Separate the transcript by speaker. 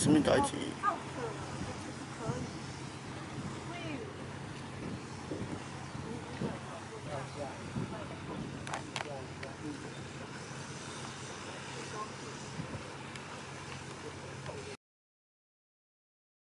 Speaker 1: 什么大钱？